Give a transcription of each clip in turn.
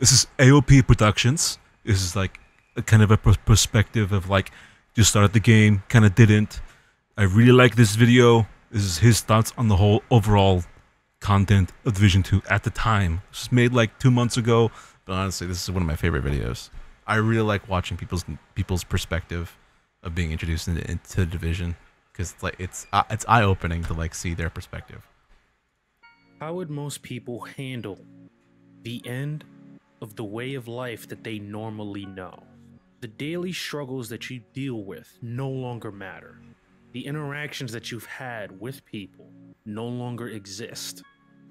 This is AOP Productions. This is like a kind of a pers- perspective of like just started the game, kind of didn't. I really like this video. This is his thoughts on the whole overall content of Division 2 at the time. This was made like two months ago, but honestly, this is one of my favorite videos. I really like watching people's people's perspective of being introduced into, into division because it's like it's uh, it's eye opening to like see their perspective. How would most people handle the end of the way of life that they normally know? The daily struggles that you deal with no longer matter. The interactions that you've had with people no longer exist.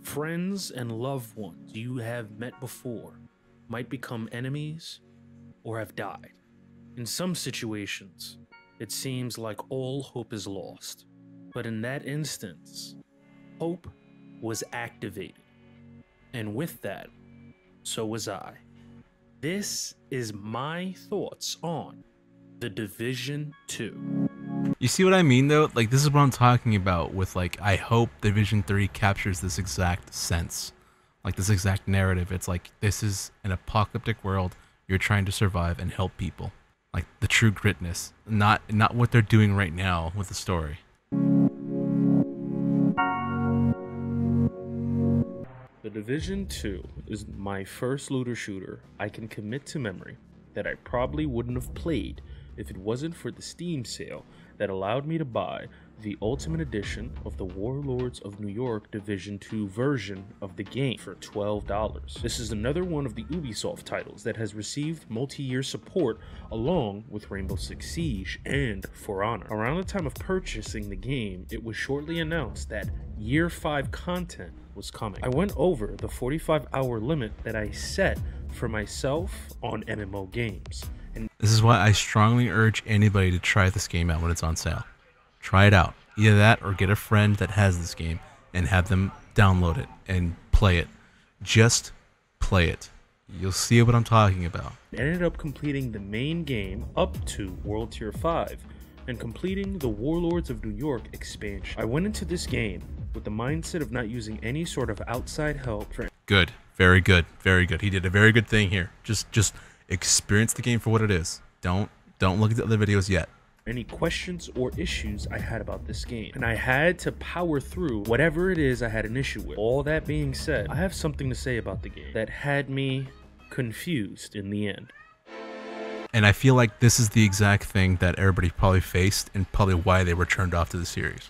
Friends and loved ones you have met before might become enemies or have died. In some situations, it seems like all hope is lost. But in that instance, hope was activated. And with that, so was I. This is my thoughts on The Division 2. You see what I mean though? Like this is what I'm talking about with like I hope Division 3 captures this exact sense. Like this exact narrative. It's like this is an apocalyptic world. You're trying to survive and help people. Like the true gritness, not not what they're doing right now with the story. The Division 2 is my first looter shooter I can commit to memory that I probably wouldn't have played if it wasn't for the Steam sale that allowed me to buy the Ultimate Edition of the Warlords of New York Division 2 version of the game for $12. This is another one of the Ubisoft titles that has received multi year support along with Rainbow Six Siege and For Honor. Around the time of purchasing the game, it was shortly announced that Year 5 content was coming. I went over the 45 hour limit that I set for myself on MMO games. And This is why I strongly urge anybody to try this game out when it's on sale. Try it out. Either that or get a friend that has this game and have them download it and play it. Just play it. You'll see what I'm talking about. I ended up completing the main game up to World Tier 5 and completing the Warlords of New York expansion. I went into this game with the mindset of not using any sort of outside help for Good. Very good. Very good. He did a very good thing here. Just just experience the game for what it is. Don't don't look at the other videos yet. any questions or issues I had about this game. And I had to power through whatever it is I had an issue with. All that being said, I have something to say about the game that had me confused in the end. And I feel like this is the exact thing that everybody probably faced and probably why they were turned off to the series.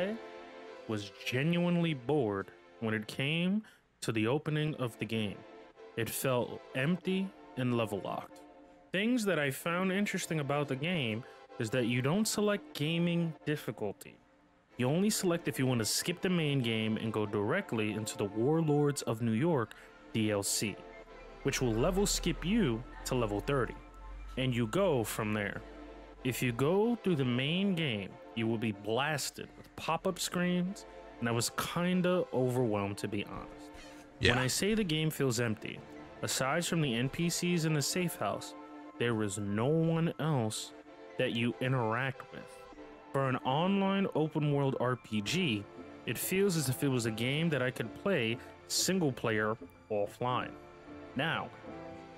I was genuinely bored when it came to the opening of the game. It felt empty and level locked. Things that I found interesting about the game is that you don't select gaming difficulty. You only select if you want to skip the main game and go directly into the Warlords of New York DLC, which will level skip you to level 30. And you go from there. If you go through the main game, you will be blasted with pop up screens, and I was kinda overwhelmed to be honest. When I say the game feels empty, aside from the NPCs in the safe house, there is no one else that you interact with. For an online open world RPG, it feels as if it was a game that I could play single player offline. Now,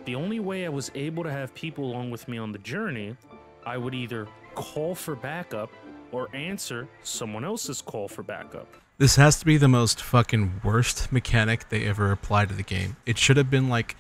the only way I was able to have people along with me on the journey, I would either call for backup or answer someone else's call for backup. This has to be the most fucking worst mechanic they ever applied to the game. It should have been like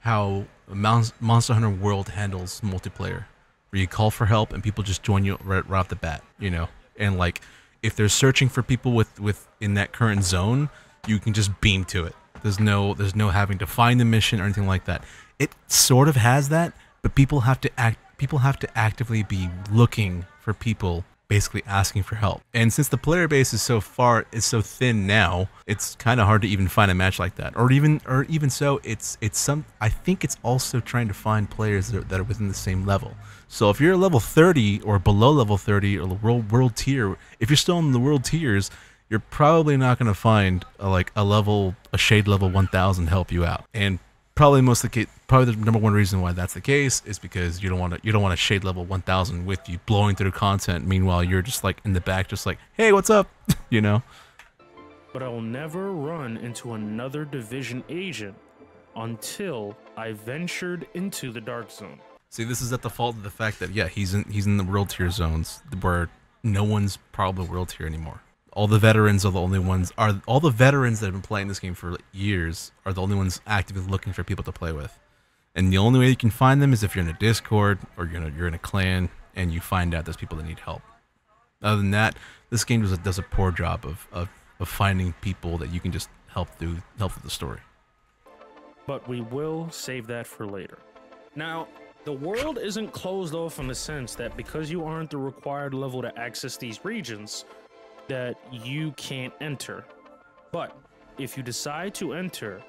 how Monster Hunter World handles multiplayer, where you call for help and people just join you right, right off the bat, you know. And like, if they're searching for people with with in that current zone, you can just beam to it. There's no there's no having to find the mission or anything like that. It sort of has that, but people have to act people have to actively be looking for people basically asking for help. And since the player base is so far is so thin now, it's kind of hard to even find a match like that. Or even or even so, it's it's some I think it's also trying to find players that are, that are within the same level. So if you're a level 30 or below level 30 or the world world tier, if you're still in the world tiers, you're probably not going to find a, like a level a shade level 1000 help you out. And probably most the case, probably the number one reason why that's the case is because you don't want to you don't want a shade level 1000 with you blowing through content meanwhile you're just like in the back just like hey what's up you know but I'll never run into another division agent until I ventured into the dark zone. See, this is at the fault of the fact that yeah, he's in he's in the world tier zones where no one's probably world tier anymore. All the veterans are the only ones are all the veterans that have been playing this game for years are the only ones actively looking for people to play with. And the only way you can find them is if you're in a Discord or you're in a, you're in a clan and you find out there's people that need help. Other than that, this game does a, does a poor job of, of, of finding people that you can just help through help with the story. But we will save that for later. Now, the world isn't closed off in the sense that because you aren't the required level to access these regions, that you can't enter. But if you decide to enter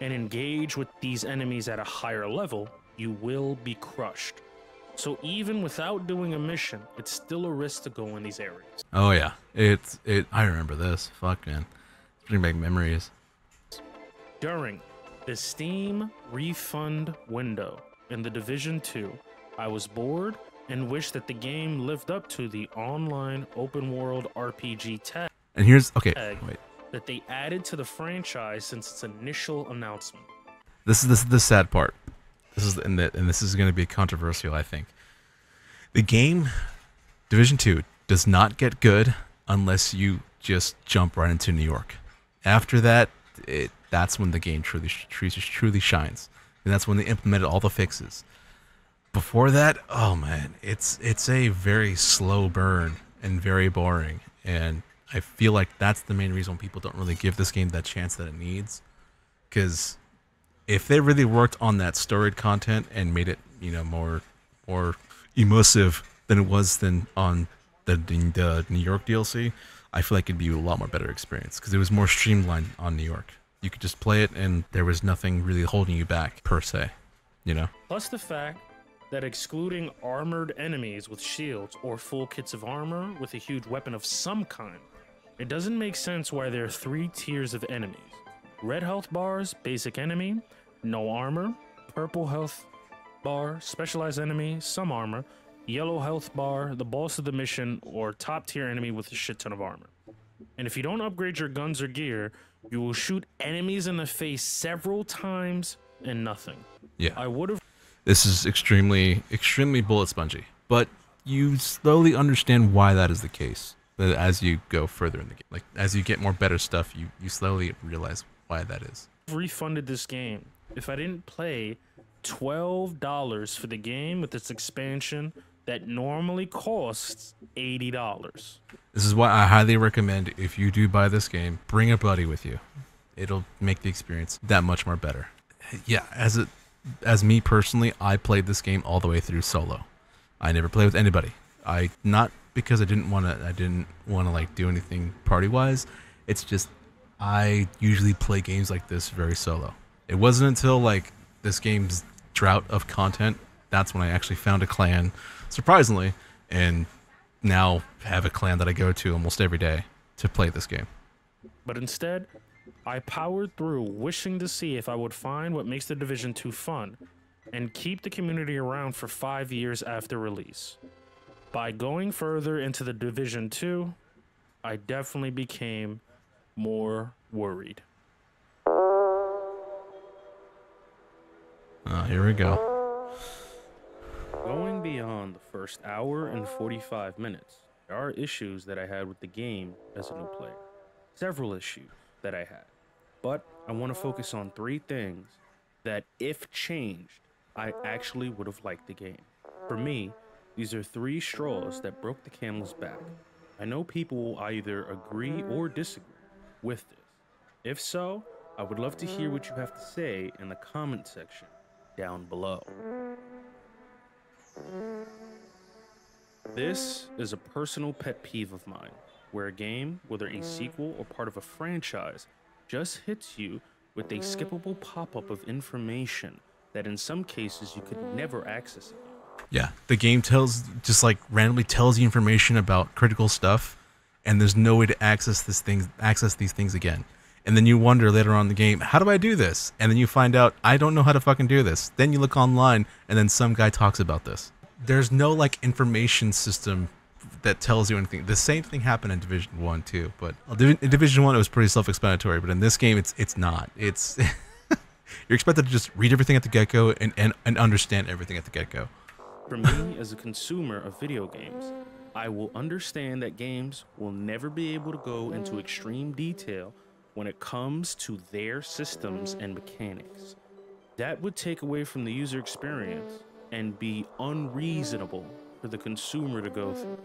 and engage with these enemies at a higher level, you will be crushed. So even without doing a mission, it's still a risk to go in these areas. Oh yeah, it's it. I remember this. Fuck man, bring back memories. During the Steam refund window in the Division 2, I was bored and wish that the game lived up to the online open world RPG tag And here's okay. Wait, that they added to the franchise since its initial announcement. this is this is the sad part. This is and, the, and this is going to be controversial. I think the game Division Two does not get good unless you just jump right into New York. After that, it that's when the game truly truly truly shines, and that's when they implemented all the fixes. Before that, oh man, it's it's a very slow burn and very boring, and I feel like that's the main reason people don't really give this game that chance that it needs, because if they really worked on that storied content and made it, you know, more more immersive than it was than on the, the New York DLC, I feel like it'd be a lot more better experience because it was more streamlined on New York. You could just play it and there was nothing really holding you back per se, you know. Plus the fact that excluding armored enemies with shields or full kits of armor with a huge weapon of some kind, it doesn't make sense why there are three tiers of enemies. Red health bars, basic enemy, no armor, purple health bar, specialized enemy, some armor, yellow health bar, the boss of the mission, or top tier enemy with a shit ton of armor. And if you don't upgrade your guns or gear, you will shoot enemies in the face several times and nothing. Yeah. I would have This is extremely, extremely bullet spongy, but you slowly understand why that is the case as you go further in the game. Like as you get more better stuff, you you slowly realize why that is. refunded this game if I didn't play $12 for the game with its expansion that normally costs $80. This is why I highly recommend if you do buy this game, bring a buddy with you. It'll make the experience that much more better. Yeah, as it as me personally, I played this game all the way through solo. I never played with anybody. I not because I didn't want to I didn't want to like do anything party wise. It's just I usually play games like this very solo. It wasn't until like this game's drought of content that's when I actually found a clan, surprisingly, and now have a clan that I go to almost every day to play this game. But instead, I powered through wishing to see if I would find what makes the Division 2 fun and keep the community around for 5 years after release. By going further into the Division 2, I definitely became more worried. Uh, here we go. Going beyond the first hour and 45 minutes, there are issues that I had with the game as a new player. Several issues that I had. But I want to focus on three things that, if changed, I actually would have liked the game. For me, these are three straws that broke the camel's back. I know people will either agree or disagree with this. If so, I would love to hear what you have to say in the comment section down below. This is a personal pet peeve of mine, where a game, whether a sequel or part of a franchise, just hits you with a mm. skippable pop up of information that in some cases you could never access again. Yeah, the game tells just like randomly tells you information about critical stuff, and there's no way to access this thing, access these things again. And then you wonder later on in the game, how do I do this? And then you find out I don't know how to fucking do this. Then you look online, and then some guy talks about this. There's no like information system that tells you anything. The same thing happened in Division One too, but uh, in Division One it was pretty self-explanatory. But in this game, it's it's not. It's you're expected to just read everything at the get-go and and, and understand everything at the get-go. For me, as a consumer of video games, I will understand that games will never be able to go into extreme detail when it comes to their systems and mechanics. That would take away from the user experience and be unreasonable for the consumer to go through.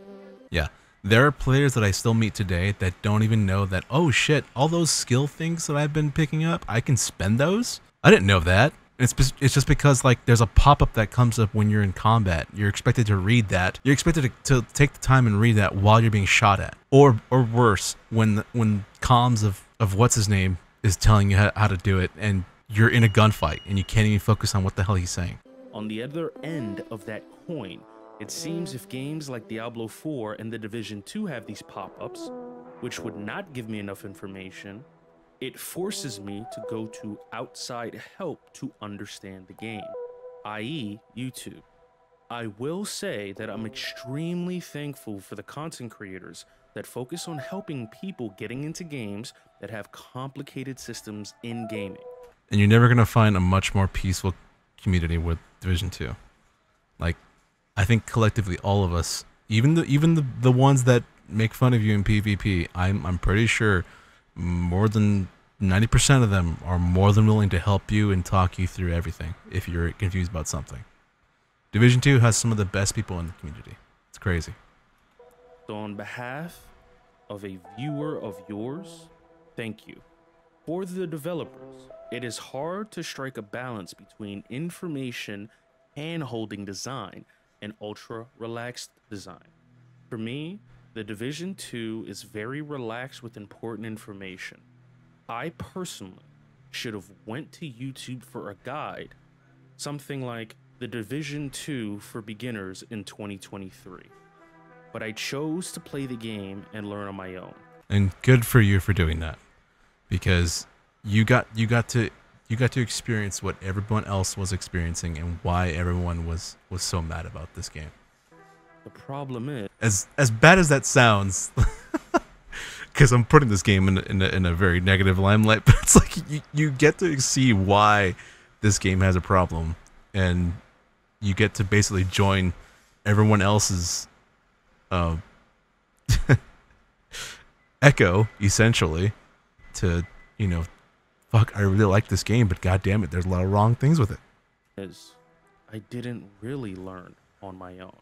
Yeah. There are players that I still meet today that don't even know that, oh shit, all those skill things that I've been picking up, I can spend those? I didn't know that. It's it's just because like there's a pop up that comes up when you're in combat. You're expected to read that. You're expected to, to take the time and read that while you're being shot at, or or worse, when when comms of of what's his name is telling you how, how to do it, and you're in a gunfight and you can't even focus on what the hell he's saying. On the other end of that coin, it seems if games like Diablo 4 and The Division 2 have these pop ups, which would not give me enough information, it forces me to go to outside help to understand the game, i.e., YouTube. I will say that I'm extremely thankful for the content creators that focus on helping people getting into games that have complicated systems in gaming. And you're never going to find a much more peaceful community with Division 2. Like I think collectively all of us, even the even the, the ones that make fun of you in PvP, I'm I'm pretty sure more than 90% of them are more than willing to help you and talk you through everything if you're confused about something. Division 2 has some of the best people in the community. It's crazy. So on behalf of a viewer of yours, thank you. For the developers, it is hard to strike a balance between information and holding design and ultra relaxed design. For me, the Division 2 is very relaxed with important information. I personally should have went to YouTube for a guide, something like The Division 2 for beginners in 2023. But I chose to play the game and learn on my own. And good for you for doing that. Because you got you got to you got to experience what everyone else was experiencing and why everyone was was so mad about this game. The problem is as as bad as that sounds, because I'm putting this game in in a, in a very negative limelight, but it's like you, you get to see why this game has a problem, and you get to basically join everyone else's uh, echo essentially to you know fuck, I really like this game, but god damn it, there's a lot of wrong things with it. Is I didn't really learn on my own.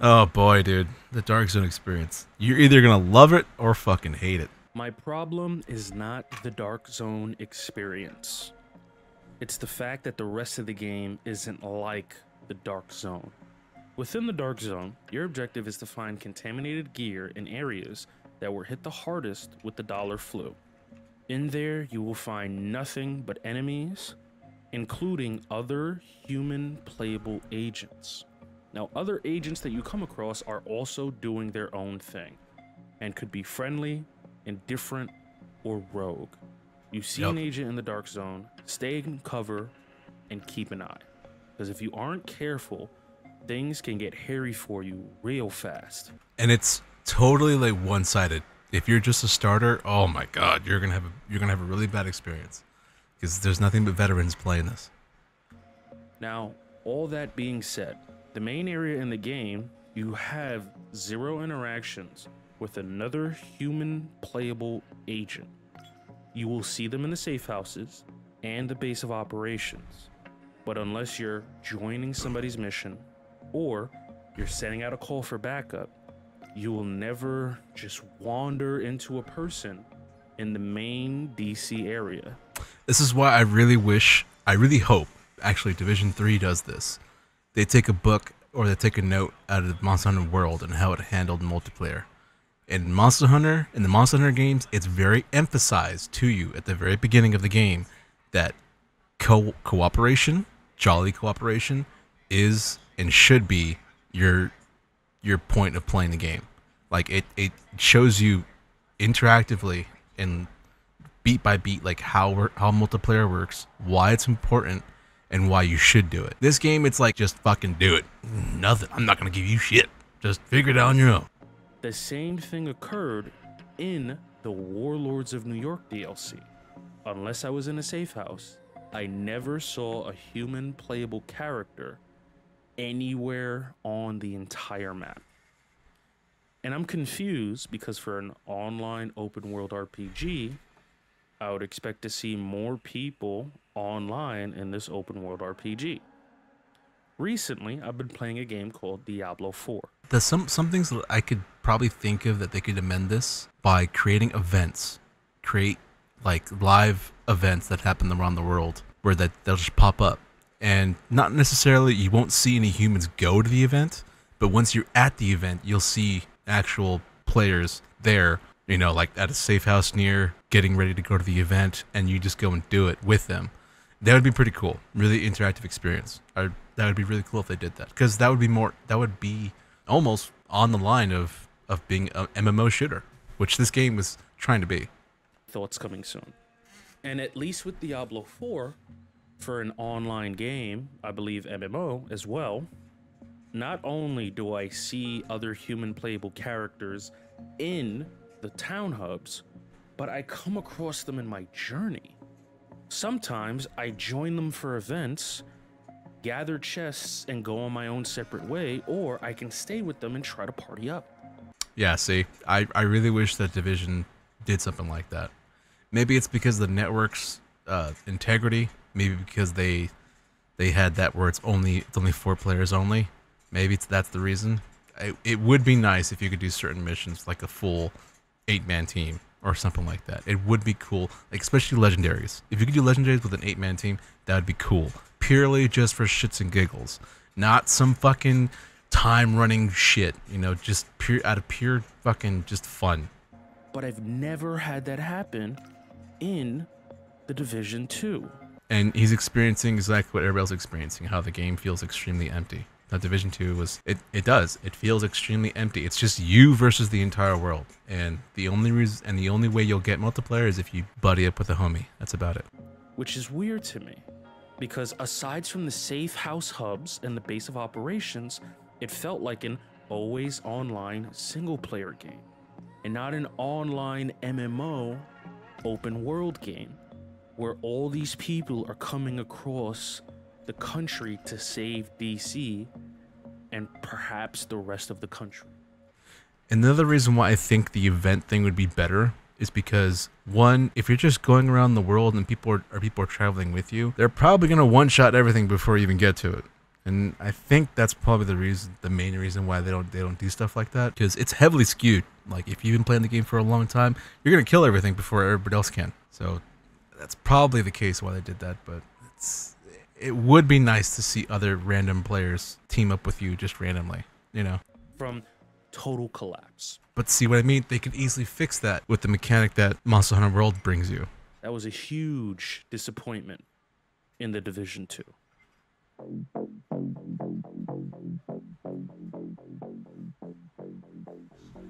Oh boy, dude, the Dark Zone experience. You're either gonna love it or fucking hate it. My problem is not the Dark Zone experience. It's the fact that the rest of the game isn't like the Dark Zone. Within the Dark Zone, your objective is to find contaminated gear in areas that were hit the hardest with the dollar flu. In there, you will find nothing but enemies, including other human playable agents. Now, other agents that you come across are also doing their own thing and could be friendly, indifferent, or rogue. You see yep. an agent in the dark zone, stay in cover, and keep an eye. Because if you aren't careful, things can get hairy for you real fast. And it's totally like one-sided. If you're just a starter, oh my god, you're gonna have a, you're gonna have a really bad experience because there's nothing but veterans playing this. Now, all that being said, the main area in the game, you have zero interactions with another human playable agent. You will see them in the safe houses and the base of operations. But unless you're joining somebody's mission or you're sending out a call for backup, you will never just wander into a person in the main DC area. This is why I really wish, I really hope, actually, Division 3 does this. They take a book or they take a note out of Monster Hunter World and how it handled multiplayer. In Monster Hunter, in the Monster Hunter games, it's very emphasized to you at the very beginning of the game that co- cooperation, jolly cooperation, is and should be your your point of playing the game. Like it, it shows you interactively and beat by beat like how how multiplayer works, why it's important, and why you should do it. This game, it's like just fucking do it. Nothing. I'm not gonna give you shit. Just figure it out on your own. The same thing occurred in the Warlords of New York DLC. Unless I was in a safe house, I never saw a human playable character anywhere on the entire map. And I'm confused because for an online open world RPG, I would expect to see more people online in this open world RPG. Recently, I've been playing a game called Diablo 4. There's some some things that I could probably think of that they could amend this by creating events, create like live events that happen around the world where that they'll just pop up, and not necessarily you won't see any humans go to the event, but once you're at the event, you'll see actual players there. You know, like at a safe house near, getting ready to go to the event, and you just go and do it with them. That would be pretty cool. Really interactive experience. I, that would be really cool if they did that because that would be more. That would be almost on the line of of being an MMO shooter, which this game was trying to be. Thoughts coming soon. And at least with Diablo 4, for an online game, I believe MMO as well, not only do I see other human playable characters in the town hubs, but I come across them in my journey. Sometimes I join them for events, gather chests, and go on my own separate way, or I can stay with them and try to party up. Yeah, see, I, I really wish that Division did something like that. Maybe it's because the network's uh, integrity. Maybe because they they had that where it's only it's only four players only. Maybe that's the reason. I, it would be nice if you could do certain missions like a full eight man team or something like that. It would be cool, like especially legendaries. If you could do legendaries with an eight man team, that would be cool. Purely just for shits and giggles, not some fucking time running shit. You know, just pure out of pure fucking just fun. But I've never had that happen in the Division 2. And he's experiencing exactly what everybody else experiencing, how the game feels extremely empty. Now Division 2 was it it does. It feels extremely empty. It's just you versus the entire world. And the only reason and the only way you'll get multiplayer is if you buddy up with a homie. That's about it. Which is weird to me. Because aside from the safe house hubs and the base of operations, it felt like an always online single player game and not an online MMO open world game where all these people are coming across the country to save DC and perhaps the rest of the country. Another reason why I think the event thing would be better is because one, if you're just going around the world and people are, or people are traveling with you, they're probably gonna one shot everything before you even get to it. And I think that's probably the reason, the main reason why they don't they don't do stuff like that because it's heavily skewed. Like if you've been playing the game for a long time, you're gonna kill everything before everybody else can. So that's probably the case why they did that. But it's it would be nice to see other random players team up with you just randomly. You know. From total collapse. But see what I mean? They could easily fix that with the mechanic that Monster Hunter World brings you. That was a huge disappointment in the Division 2.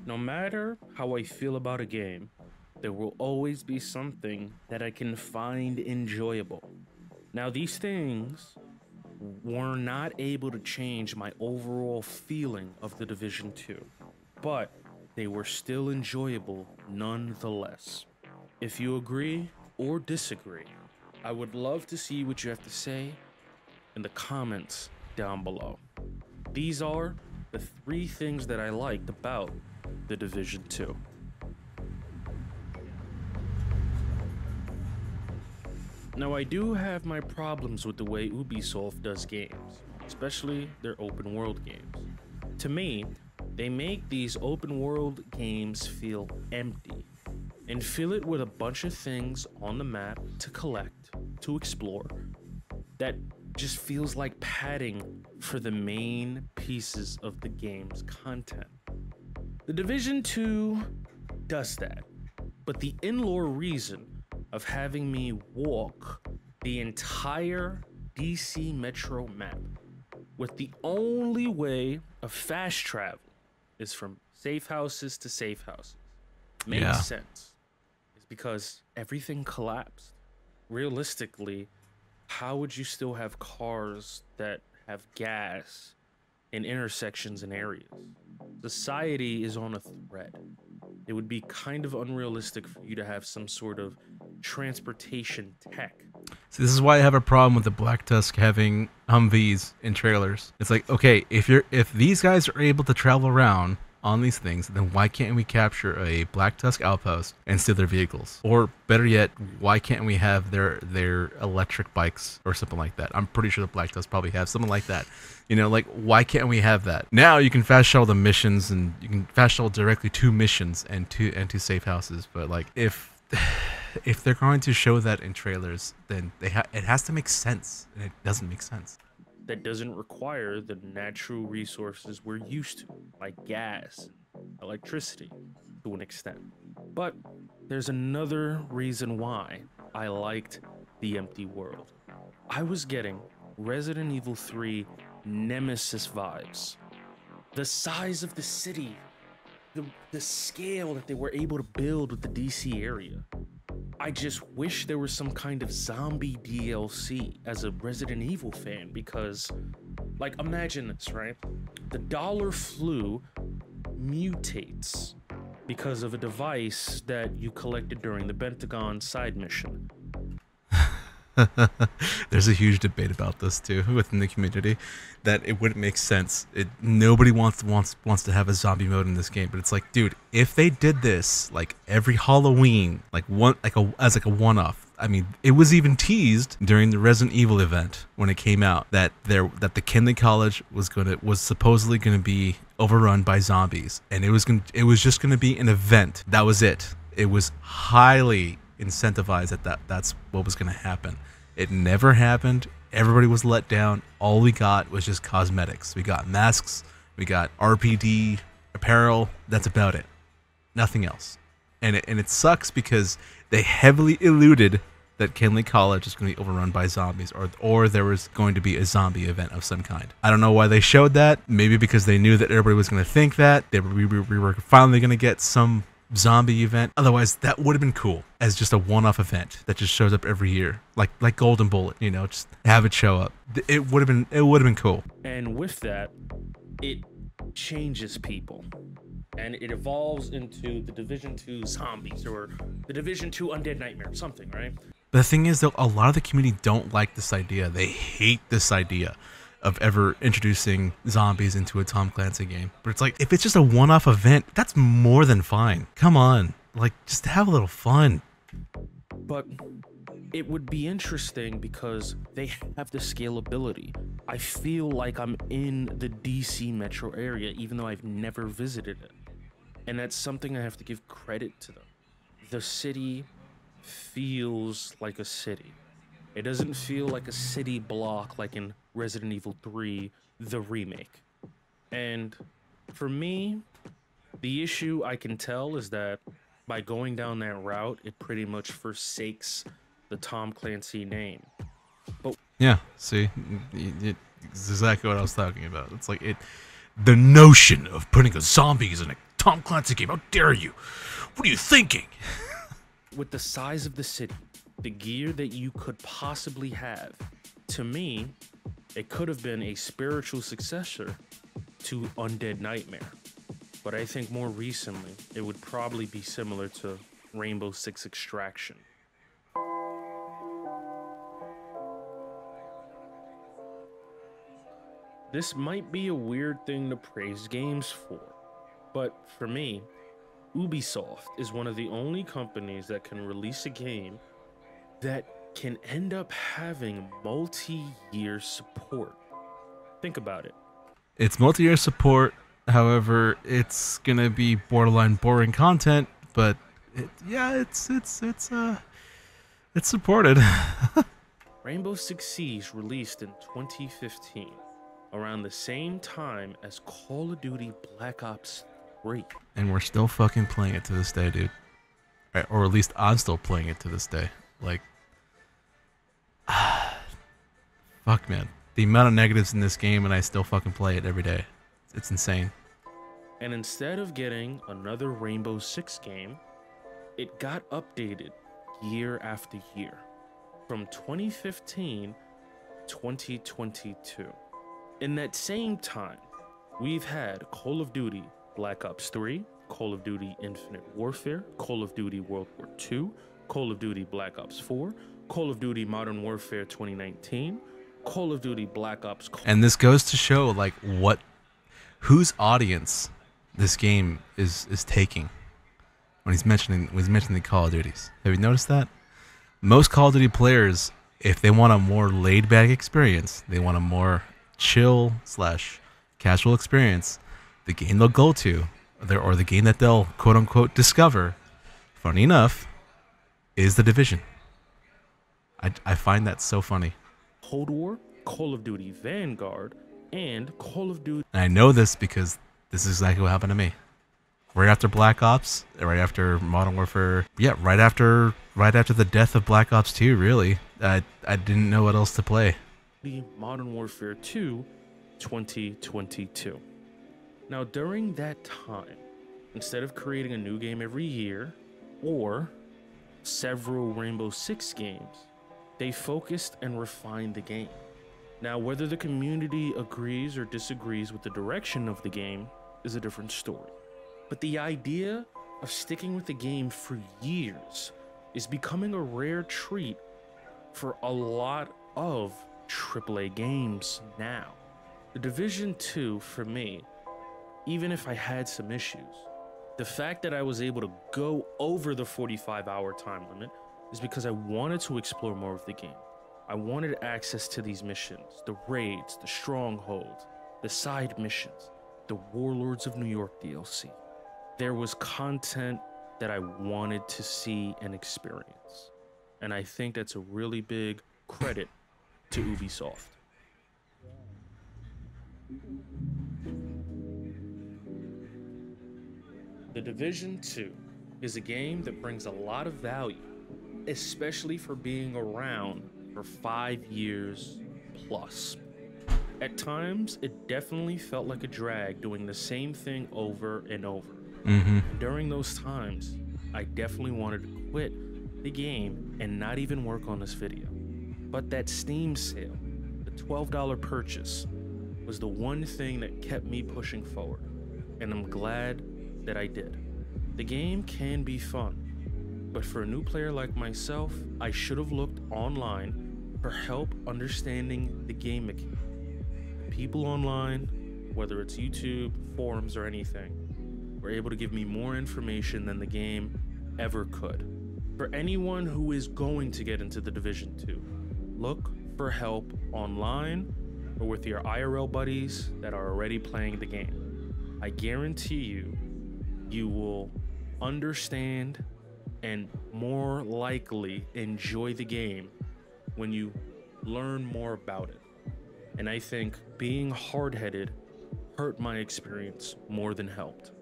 No matter how I feel about a game, there will always be something that I can find enjoyable. Now, these things were not able to change my overall feeling of the Division 2, but they were still enjoyable nonetheless. If you agree or disagree, I would love to see what you have to say in the comments down below. These are the three things that I liked about the Division 2. Now, I do have my problems with the way Ubisoft does games, especially their open world games. To me, they make these open world games feel empty and fill it with a bunch of things on the map to collect, to explore, that just feels like padding for the main pieces of the game's content. The Division 2 does that, but the in lore reason of having me walk the entire DC Metro map with the only way of fast travel is from safe houses to safe houses makes Yeah. sense. It's because everything collapsed. Realistically, how would you still have cars that have gas in intersections and areas? Society is on a thread. It would be kind of unrealistic for you to have some sort of transportation tech. See, this is why I have a problem with the Black Tusk having Humvees in trailers. It's like, okay, if you're if these guys are able to travel around on these things, then why can't we capture a Black Tusk outpost and steal their vehicles? Or better yet, why can't we have their their electric bikes or something like that? I'm pretty sure the Black Tusk probably have something like that. You know, like why can't we have that? Now you can fast travel the missions and you can fast travel directly to missions and to and to safe houses. But like if if they're going to show that in trailers, then they ha- it has to make sense, and it doesn't make sense. That doesn't require the natural resources we're used to, like gas, and electricity, to an extent. But there's another reason why I liked the empty world. I was getting Resident Evil 3 Nemesis vibes. The size of the city, the, the scale that they were able to build with the DC area. I just wish there was some kind of zombie DLC as a Resident Evil fan because, like, imagine this, right? The dollar flu mutates because of a device that you collected during the Pentagon side mission. There's a huge debate about this too within the community that it wouldn't make sense. It nobody wants wants wants to have a zombie mode in this game, but it's like, dude, if they did this like every Halloween, like one like a as like a one off. I mean, it was even teased during the Resident Evil event when it came out that there that the Kenly College was gonna was supposedly gonna be overrun by zombies, and it was gonna it was just gonna be an event. That was it. It was highly incentivized that, that that's what was going to happen. It never happened. Everybody was let down. All we got was just cosmetics. We got masks, we got RPD apparel. That's about it. Nothing else. And it, and it sucks because they heavily eluded that Kenly College is going to be overrun by zombies, or or there was going to be a zombie event of some kind. I don't know why they showed that. Maybe because they knew that everybody was going to think that. They were, we, we were finally going to get some zombie event. Otherwise, that would have been cool as just a one-off event that just shows up every year, like like Golden Bullet. You know, just have it show up. It would have been it would have been cool. And with that, it changes people. And it evolves into the Division 2 zombies or the Division 2 Undead Nightmare, something, right? But the thing is, though, a lot of the community don't like this idea. They hate this idea of ever introducing zombies into a Tom Clancy game. But it's like, if it's just a one off event, that's more than fine. Come on. Like, just have a little fun. But it would be interesting because they have the scalability. I feel like I'm in the DC metro area, even though I've never visited it. And that's something I have to give credit to them. The city feels like a city. It doesn't feel like a city block like in Resident Evil 3, the remake. And for me, the issue I can tell is that by going down that route, it pretty much forsakes the Tom Clancy name. But yeah, see, it's exactly what I was talking about. It's like it, the notion of putting a zombies in a Tom Clancy game. How dare you? What are you thinking? With the size of the city, the gear that you could possibly have, to me, it could have been a spiritual successor to Undead Nightmare. But I think more recently, it would probably be similar to Rainbow Six Extraction. This might be a weird thing to praise games for, but for me, Ubisoft is one of the only companies that can release a game that can end up having multi year support. Think about it. It's multi year support. However, it's gonna be borderline boring content, but it, yeah, it's it's it's uh it's supported. Rainbow Six Siege released in 2015, around the same time as Call of Duty Black Ops 3. And we're still fucking playing it to this day, dude. Or at least I'm still playing it to this day. Like Fuck, man. The amount of negatives in this game, and I still fucking play it every day. It's insane. And instead of getting another Rainbow Six game, it got updated year after year. from 2015 2022. In that same time, we've had Call of Duty Black Ops 3, Call of Duty Infinite Warfare, Call of Duty World War II, Call of Duty Black Ops 4, Call of Duty Modern Warfare 2019, Call of Duty Black Ops. And this goes to show like what whose audience this game is is taking when he's mentioning when he's mentioning Call of Duties. Have you noticed that? Most Call of Duty players, if they want a more laid back experience, they want a more chill slash casual experience, the game they'll go to, or the game that they'll quote unquote discover, funny enough, is the Division. I, I find that so funny. Cold War, Call of Duty Vanguard, and Call of Duty. And I know this because this is exactly what happened to me. Right after Black Ops, right after Modern Warfare, yeah, right after right after the death of Black Ops 2, really, I I didn't know what else to play. The Modern Warfare 2 2022. Now, during that time, instead of creating a new game every year or several Rainbow Six games, they focused and refined the game. Now, whether the community agrees or disagrees with the direction of the game is a different story. But the idea of sticking with the game for years is becoming a rare treat for a lot of AAA games now. The Division 2 for me, even if I had some issues, the fact that I was able to go over the 45 hour time limit is because I wanted to explore more of the game. I wanted access to these missions, the raids, the strongholds, the side missions, the Warlords of New York DLC. There was content that I wanted to see and experience. And I think that's a really big credit to Ubisoft. The Division 2 is a game that brings a lot of value, especially for being around for five years plus. At times, it definitely felt like a drag doing the same thing over and over. Mm-hmm. During those times, I definitely wanted to quit the game and not even work on this video. But that Steam sale, the $12 purchase, was the one thing that kept me pushing forward, and I'm glad that I did. The game can be fun, but for a new player like myself, I should have looked online for help understanding the game mechanics. People online, whether it's YouTube, forums, or anything, were able to give me more information than the game ever could. For anyone who is going to get into the Division 2, look for help online or with your IRL buddies that are already playing the game. I guarantee you, you will understand and more likely enjoy the game when you learn more about it. And I think being hard headed hurt my experience more than helped.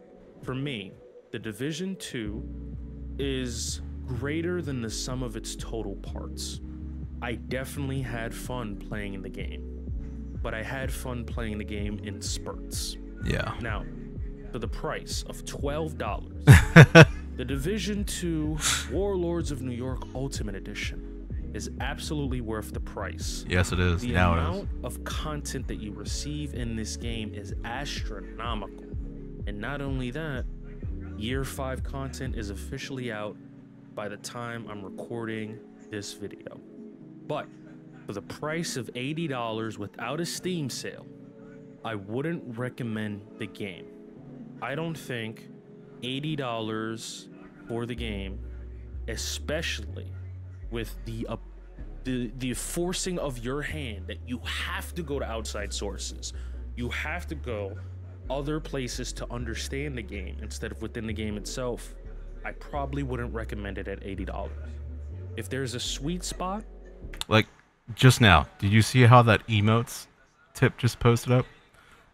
For me, the Division 2 is greater than the sum of its total parts. I definitely had fun playing in the game, but I had fun playing the game in spurts. Yeah. Now, for the price of $12, the Division 2 Warlords of New York Ultimate Edition is absolutely worth the price. Yes, it is. The now amount it is. of content that you receive in this game is astronomical. And not only that, Year 5 content is officially out by the time I'm recording this video. But for the price of $80 without a Steam sale, I wouldn't recommend the game. I don't think $80 for the game, especially with the uh, the the forcing of your hand that you have to go to outside sources. You have to go other places to understand the game instead of within the game itself. I probably wouldn't recommend it at $80. If there's a sweet spot, Like just now, did you see how that emotes tip just posted up?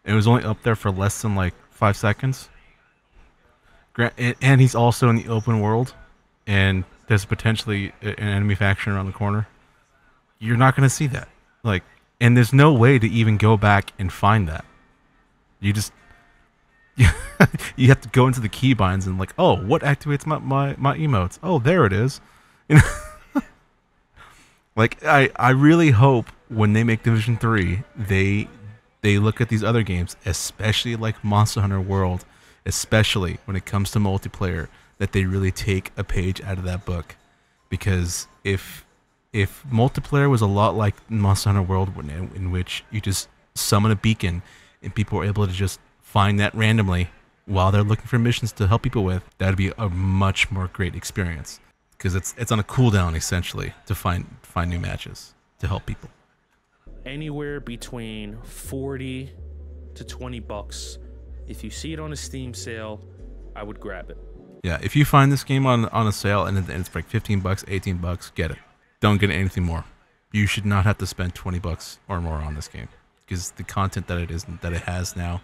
It was only up there for less than like five seconds. And- he's also in the open world, and there's potentially an enemy faction around the corner. You're not gonna see that, like, and there's no way to even go back and find that. You just you have to go into the keybinds and like, oh, what activates my, my, my emotes? Oh, there it is. You know? Like I, I really hope when they make Division Three, they they look at these other games, especially like Monster Hunter World, especially when it comes to multiplayer, that they really take a page out of that book. Because if if multiplayer was a lot like Monster Hunter World, in, which you just summon a beacon and people are able to just find that randomly while they're looking for missions to help people with, that'd be a much more great experience because it's it's on a cooldown essentially to find find new matches to help people. Anywhere between 40 to 20 bucks. If you see it on a Steam sale, I would grab it. Yeah, if you find this game on on a sale and it's like 15 bucks, 18 bucks, get it. Don't get anything more. You should not have to spend 20 bucks or more on this game because the content that it is that it has now,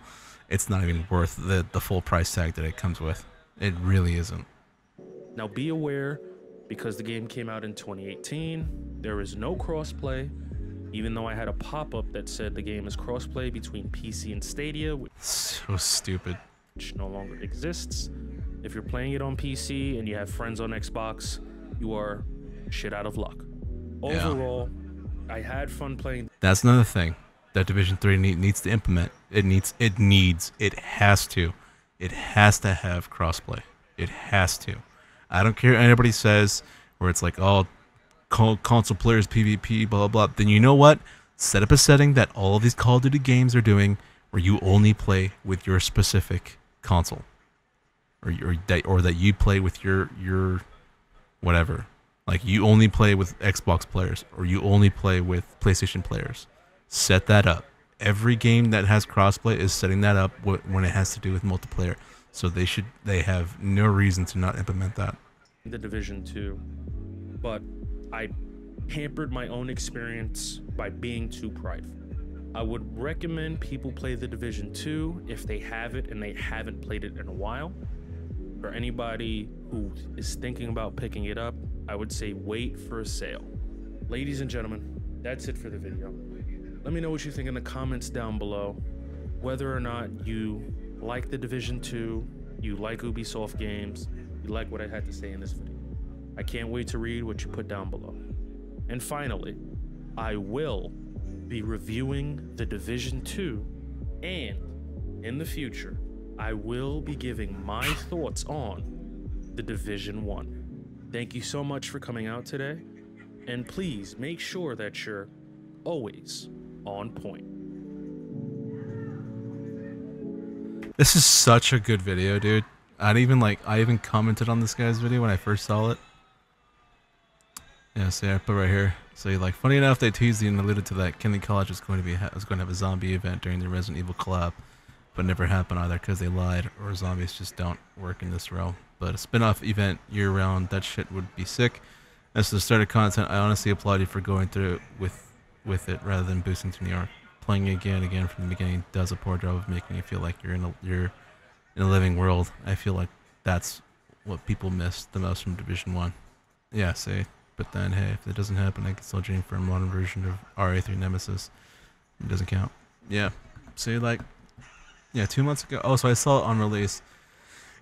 it's not even worth the the full price tag that it comes with. It really isn't. Now be aware because the game came out in 2018, there is no crossplay. Even though I had a pop-up that said the game is crossplay between PC and Stadia, which So stupid. which no longer exists. If you're playing it on PC and you have friends on Xbox, you are shit out of luck. Yeah. Overall, I had fun playing That's another thing that Division Three need, needs to implement. It needs, it needs, it has to, it has to have crossplay. It has to. I don't care what anybody says where it's like, oh, console players PvP, blah blah blah. Then you know what? Set up a setting that all of these Call of Duty games are doing, where you only play with your specific console, or or that or that you play with your your whatever. Like you only play with Xbox players or you only play with PlayStation players. Set that up. Every game that has crossplay is setting that up when it has to do with multiplayer. So they should they have no reason to not implement that. the Division 2, but I hampered my own experience by being too prideful. I would recommend people play the Division 2 if they have it and they haven't played it in a while. For anybody who is thinking about picking it up, I would say wait for a sale. Ladies and gentlemen, that's it for the video. Let me know what you think in the comments down below. Whether or not you like the Division 2, you like Ubisoft games, you like what I had to say in this video. I can't wait to read what you put down below. And finally, I will be reviewing the Division 2 and in the future, I will be giving my thoughts on the Division 1. Thank you so much for coming out today, and please make sure that you're always on point. This is such a good video, dude. I'd even like I even commented on this guy's video when I first saw it. Yeah, see, I put right here. So like, funny enough, they teased and alluded to that Kenly College was going to be was going to have a zombie event during the Resident Evil collab, but never happened either because they lied or zombies just don't work in this realm. But a spin-off event year round, that shit would be sick. As the start of content, I honestly applaud you for going through it with with it rather than boosting to New York. Playing again again from the beginning does a poor job of making you feel like you're in a you're in a living world. I feel like that's what people miss the most from Division One. Yeah, say. But then, hey, if it doesn't happen, I can still dream for a modern version of RE3 Nemesis. It doesn't count. Yeah. See, like, yeah, two months ago. Oh, so I saw it on release.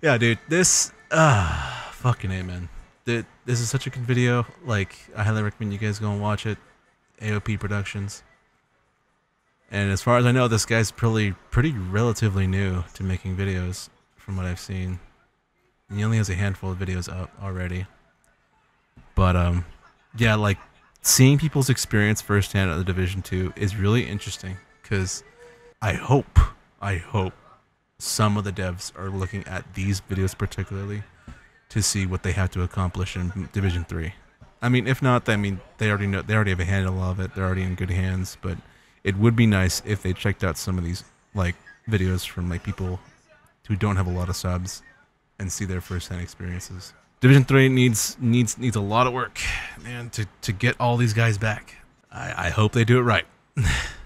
Yeah, dude, this, ah, fucking amen. Dude, this is such a good video. Like, I highly recommend you guys go and watch it. AOP Productions. And as far as I know, this guy's pretty, pretty relatively new to making videos, from what I've seen. He only has a handful of videos out already. But um, yeah, like seeing people's experience firsthand at the Division Two is really interesting because I hope, I hope some of the devs are looking at these videos particularly to see what they have to accomplish in Division Three. I mean, if not, I mean they already know they already have a handle of it. They're already in good hands. But it would be nice if they checked out some of these like videos from like people who don't have a lot of subs and see their firsthand experiences. Division Three needs needs needs a lot of work, man, to to get all these guys back. I, I hope they do it right.